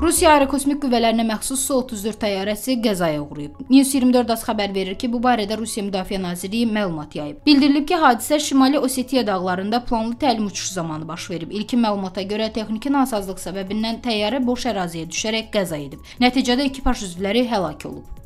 Rusiya Aerokosmik Qüvvələrinə məxsus Su-34 təyyarəsi qəzaya uğrayıb. News 24 az xəbər verir ki, bu barədə Rusiya Müdafiə Nazirliyi məlumat yayıb. Bildirilib ki, hadisə Şimali Osetiya dağlarında planlı təlim uçuşu zamanı baş verib. İlkin məlumata görə texniki nasazlıq səbəbindən təyyarə boş əraziyə düşərək qəza edib. Nəticədə ekipaj üzvləri həlak olub.